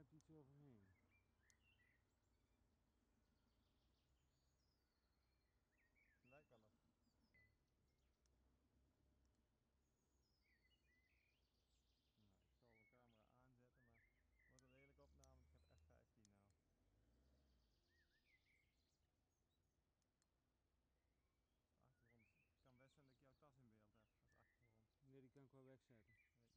glijdt iets overheen. Lijkt wel. Nou, ik zal mijn camera aanzetten, maar het wordt een lelijke opname. Ik heb F15 nou. Achtergrond. Het kan best zijn dat ik jouw tas in beeld heb als achtergrond. Nee, die kan ik wel wegzetten. Nee.